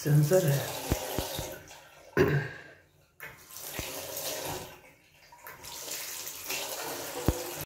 现在的